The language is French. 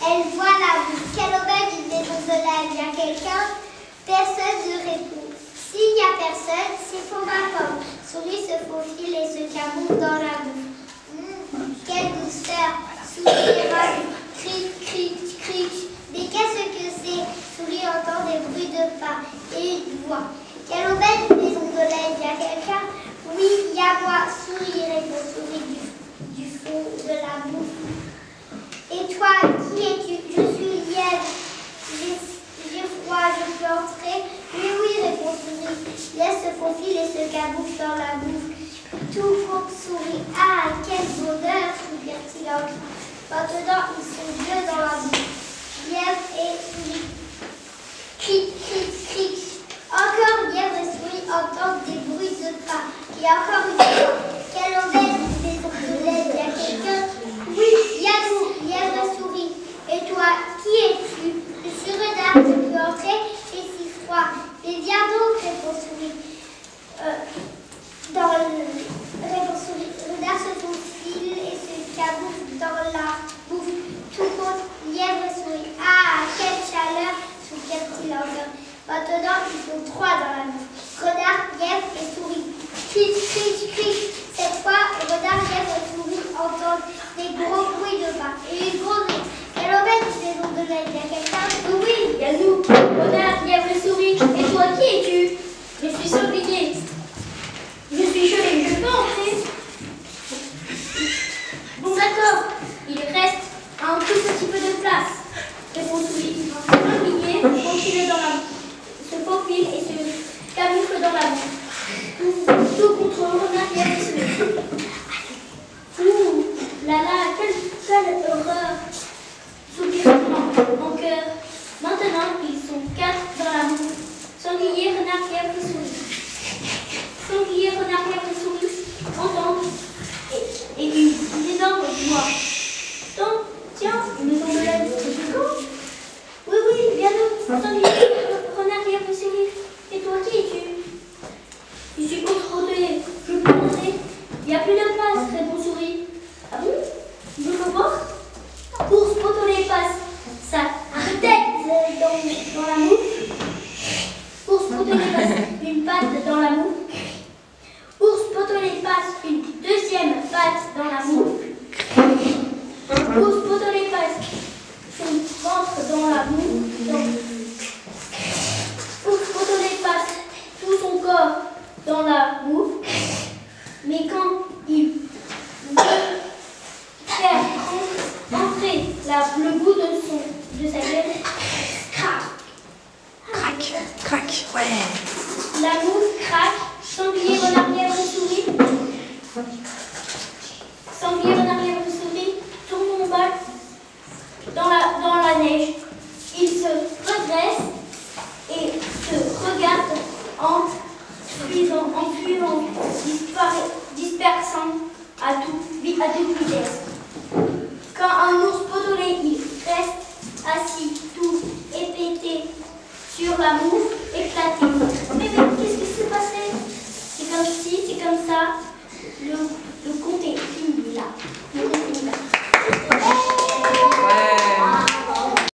Elle voit la bouffe. Quelle aubaine une maison de l'air. Y a quelqu'un Personne ne répond. S'il n'y a personne, c'est pour ma pomme. Souris se faufile et se camoufle dans la bouffe. Hum, quelle douceur Souris cric, cric, cric. Mais qu'est-ce que c'est? Souris entend des bruits de pas et une voix. Quelle aubaine une maison de l'air. Y a quelqu'un Oui, il y a moi. Souris répond Souris du, du fond de la bouffe. Et toi, qui es-tu Je suis lièvre. J'ai froid, je peux entrer Oui, oui, répond Souris. Et se cabouffe dans la bouffe. Tout compte souris. Ah, quel bonheur, soupire-t-il en Maintenant, ils sont deux dans la bouffe. Lièvre et souris. Cric, cric, cric. Encore lièvre et souris entendent des bruits de pas. Et encore une fois. Quelle aubaine, une maison de laine. Y a quelqu'un Oui, il y a nous, lièvre et souris. Et toi, qui es-tu Je suis renard, je peux entrer, j'ai si froid. Mais viens donc, répond souris. Euh, dans le... Répond souris. Renard se faufile et se camoufle dans la bouffe. Tout compte, lièvre et souris. Ah, quelle chaleur Maintenant, ils sont trois dans la bouffe. Renard, lièvre et souris. Cric, cric, cric. Cette fois, renard, lièvre et souris entendent des gros bruits de pas et grosse rire. Quelle maison de laine. Y a quelqu'un Oui, il y a nous, renard, lièvre et souris. Et toi, qui es-tu? Je suis sanglier. Je suis chevé, je peux entrer Bon, d'accord, il reste un tout petit peu de place. Répond Souris. Sanglier continue dans la se faufile et dans la boue. Tout, contre renard, lièvre et souris. Ouh, là là, quelle, quelle horreur soupire mon cœur. Maintenant, ils sont quatre dans la boue. Sanglier, renard, lièvre et souris. Sanglier, renard, lièvre et souris entendent et, et une, une énorme joie. Donc, tiens, une maison de laine, c'est quand Oui, oui, viens nous. Sanglier, renard, lièvre et souris. Et toi, qui es-tu Je suis contre-rodé. Je peux entrer Il n'y a plus de place, répond Souris. Ah bon Je peux voir Course, poteau les passes. Ça tête dans, dans la mouffe. Ours, poteau les passes. Une patte dans la mouffe. Ours, poteau les passes. Une deuxième patte dans la mouffe. Ours, poteau les passes. Son ventre dans la mouffe. Dans- Ours, poteau les passes. Tout son corps dans la mouffe. Mais quand il veut faire entrer la, le bout de, son, de sa gueule. Crac Crac, crac, ouais. La mouffe craque, sanglier, renard, lièvre souris. Sanglier, renard, lièvre souris tournent en bas dans la, dans la neige. Ils se redressent et se regardent en fuyant, en fuyant, dispersant à, tout, vi- à toute vitesse. Quand un ours potolé, il reste assis tout épété sur la mouffe mais, mais qu'est-ce qui s'est passé? C'est comme ci, c'est comme ça.